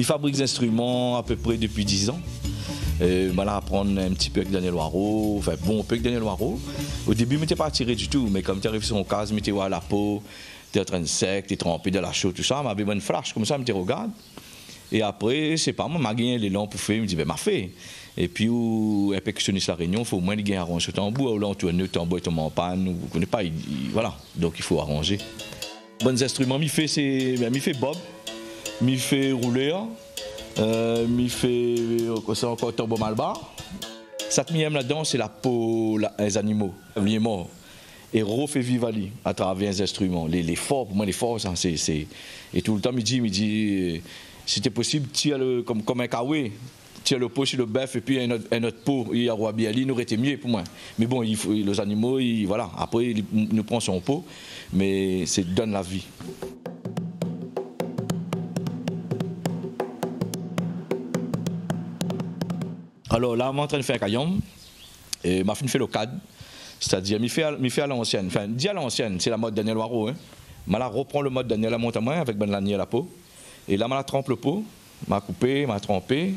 Je fabrique des instruments à peu près depuis 10 ans. Et voilà, apprendre un petit peu avec Daniel Waro, enfin bon, peu avec Daniel Waro. Au début, je n'étais pas attiré du tout, mais comme tu arrives sur mon cas, je à la peau, tu es en train de sec, tu es trempé dans la chaux, tout ça, m'avait une flash, comme ça, je me regarde. Et après, c'est pas moi, m'a gagné l'élan pour faire, il me dit, ben, m'a fait. Et puis, où un percussionniste la réunion, il faut au moins gagner arranger ce tambour, ou là, on tourne le tambour est en panne, vous ne connaissez pas, voilà, donc il faut arranger. Bons instruments, m'y fait, c'est, ben, fait Bob, m'y fait rouler, euh, fait, c'est encore tambour malbar. Ça te là-dedans, c'est la peau, les animaux, les morts. Et refait vivre à travers les instruments. Les, les forts, pour moi, les forts, c'est, Et tout le temps, il dit, il dit, si c'était possible, tire le, comme, un kawé, tire le pot sur le bœuf et puis un autre, pot, il y a roi il aurait été mieux pour moi. Mais bon, les animaux, voilà, après, il nous prend son pot, mais c'est donne la vie. Alors là, je suis en train de faire un caillon, et ma fille fait le cadre, c'est-à-dire, je fait, fait à l'ancienne, enfin, dit à l'ancienne, c'est la mode Daniel Waro, hein. Je reprend le mode Daniel à Montamouin avec Ben Lanier à la peau. Et là, je trempe le pot, je coupé, je trempé.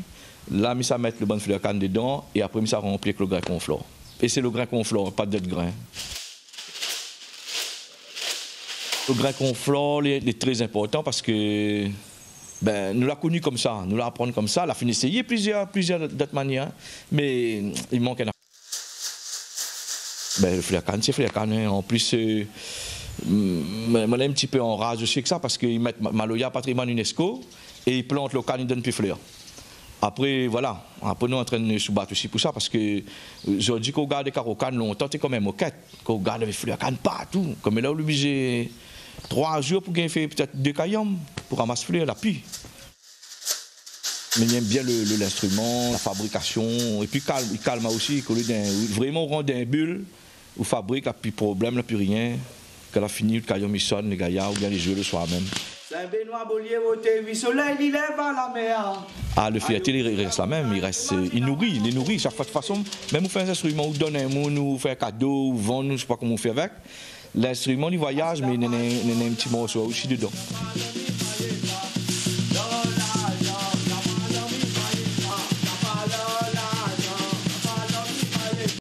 Là, je mettre le bon fleur canne dedans et après, je rempli avec le grain conflore. Et c'est le grain conflore, pas d'autre grain. Le grain conflore est très important parce que ben, nous l'a connu comme ça, nous l'a appris comme ça, l'a fait essayer plusieurs, plusieurs d'autres manières, mais il manque un. Ben, le fleur canne, c'est fleur canne. Hein. En plus, euh, je suis un petit peu en rage aussi avec ça parce qu'ils mettent Maloya patrimoine UNESCO et ils plantent le canne, ils donnent plus fleurs. Après, voilà, après nous en train de se battre aussi pour ça parce que je dis qu'on garde les cannes longtemps, c'est comme une moquette, qu'on garde les fleurs canne partout. Comme là, on est obligé trois jours pour gagner peut-être deux caillons pour ramasser fleurs, la pluie. Mais j'aime bien l'instrument, la fabrication, et puis calme, il calme aussi, vraiment on rend un bulle, on fabrique, a plus de problème, plus rien qu'elle a fini le caillon missionne, les gaillards, ou bien les jeux le soir même. Saint-Benoît, Bollier, le soleil, il lève à la mer. Ah, le fiatil, il reste la même, il reste, il nourrit, il nourrit. Chaque fois, de toute façon, même on fait un instrument, on donne un mot, nous fait un cadeau, ou vend, nous, je sais pas comment on fait avec. L'instrument, il voyage, mais il y a un petit morceau aussi dedans.